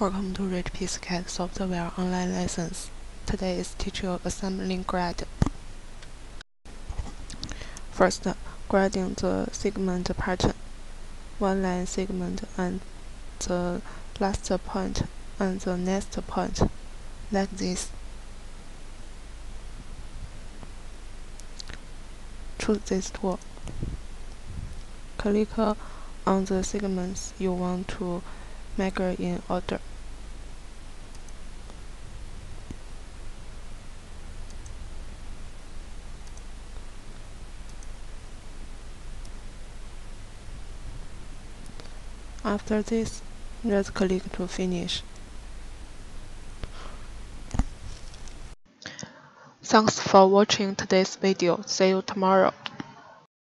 Welcome to Richpeace CAD Software Online Lessons. Today is teacher assembling grade. First, grading the segment pattern. One line segment and the last point and the next point, like this. Choose this tool. Click on the segments you want to measure in order. After this, right click to finish. Thanks for watching today's video. See you tomorrow.